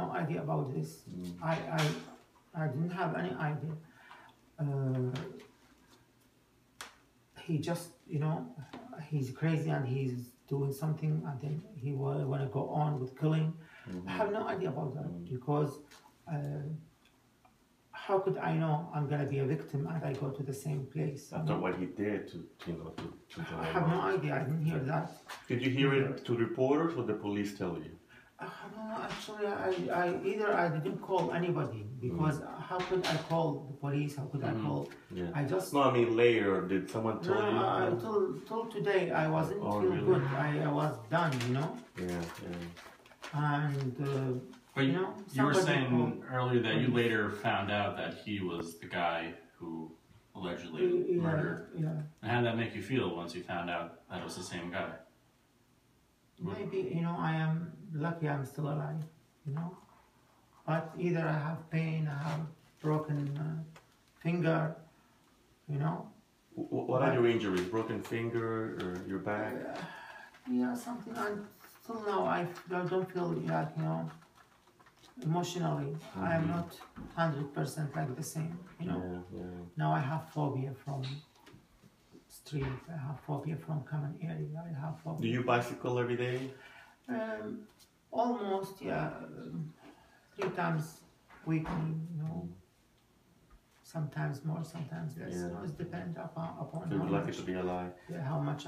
no idea about this. Mm. I, I, I didn't have any idea. Uh, he just, you know, he's crazy and he's doing something and then he will wanna go on with killing. I have no idea about that Mm. because uh, how could I know I'm gonna be a victim and I go to the same place? After what he did to, you know, to, to I have no idea. I didn't hear that. Did you hear it to reporters or the police tell you? Uh, no, actually, I, I either I didn't call anybody because how could I call the police? How could I Mhm. call? Yeah. I just No, I mean later. Did someone no, tell you? I, until till today I wasn't Oh, feel really? good. I, I was done, you know, Yeah, yeah. and uh, But you you, know, you were somebody saying called- earlier that you later found out that he was the guy who allegedly yeah, murdered. yeah. And how did that make you feel once you found out that it was the same guy? Maybe you know I am lucky I'm still alive, you know. But either I have pain, I have broken uh, finger, you know. Wh- wh- What are your injuries? Broken finger or your back? Uh, yeah, something. And still now I don't feel like you know. Emotionally, I am Mhm. not hundred percent like the same, you know. Yeah, yeah. Now I have phobia from street. I have phobia from common area. I have phobia. Do you bicycle every day? Um, almost, yeah, um, three times weekly, you know. Sometimes more, sometimes less. Yeah. You know, it depends upon upon how lucky much, to be alive. yeah, how much